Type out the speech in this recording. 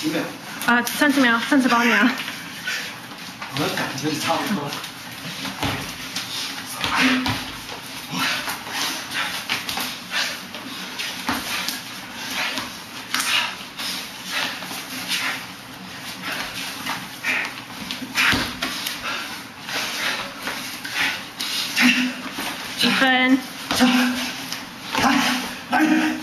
几秒？啊，三十秒，三十八秒。我的感觉差不多了。一分。来来来。